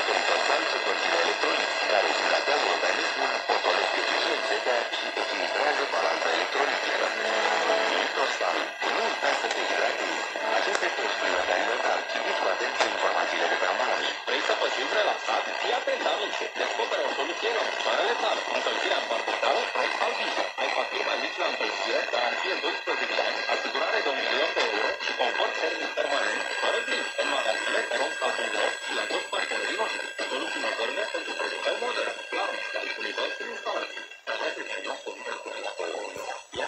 descarcă un total cu cortina electronic, care hidratează organismul, potolește eficiențe și echilibrează balanța electrolitilor. Lipostan. Nu uita să te hidratezi. Acesta este un supliment alimentar. Citiți cu atenție informațiile de pe ambalaj. Vrei să pășești relaxat? Fii atent la mințe. Descoperă o soluție la soarele tale. Încălzirea în partea tale ai albiță. Ai facturi mai mici la încălzire, garanție 12